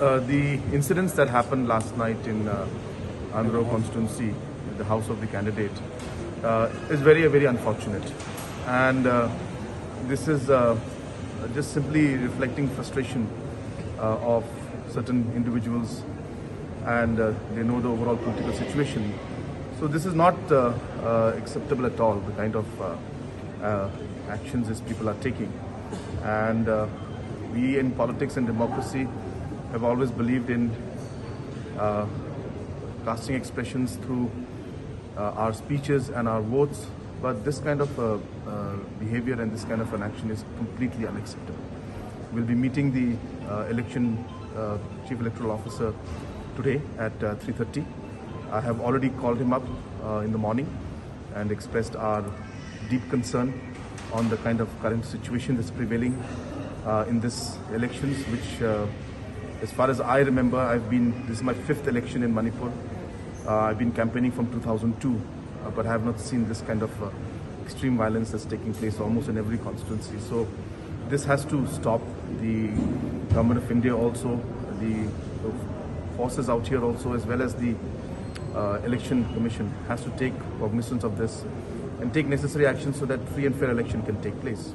Uh, the incidents that happened last night in uh, Andro constituency, the house of the candidate, is very, very unfortunate. And uh, this is uh, just simply reflecting frustration uh, of certain individuals and uh, they know the overall political situation. So this is not uh, uh, acceptable at all, the kind of uh, uh, actions these people are taking. And uh, we in politics and democracy have always believed in uh, casting expressions through uh, our speeches and our votes, but this kind of uh, uh, behavior and this kind of an action is completely unacceptable. We'll be meeting the uh, election uh, chief electoral officer today at uh, 3:30. I have already called him up uh, in the morning and expressed our deep concern on the kind of current situation that's prevailing uh, in this elections, which, uh, as far as I remember, I've been this is my fifth election in Manipur. Uh, I've been campaigning from 2002, uh, but I have not seen this kind of uh, extreme violence that's taking place almost in every constituency. So this has to stop. The government of India also, the, forces out here also, as well as the uh, election commission, has to take cognizance of this and take necessary action so that free and fair election can take place.